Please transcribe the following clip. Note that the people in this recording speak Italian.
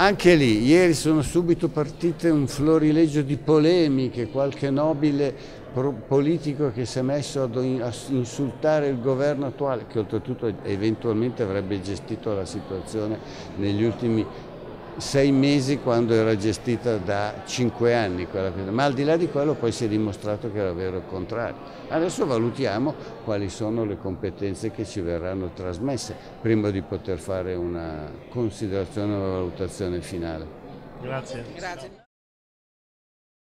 Anche lì, ieri sono subito partite un florileggio di polemiche, qualche nobile politico che si è messo a insultare il governo attuale, che oltretutto eventualmente avrebbe gestito la situazione negli ultimi sei mesi quando era gestita da cinque anni, ma al di là di quello poi si è dimostrato che era vero il contrario. Adesso valutiamo quali sono le competenze che ci verranno trasmesse prima di poter fare una considerazione, una valutazione finale. Grazie. Grazie.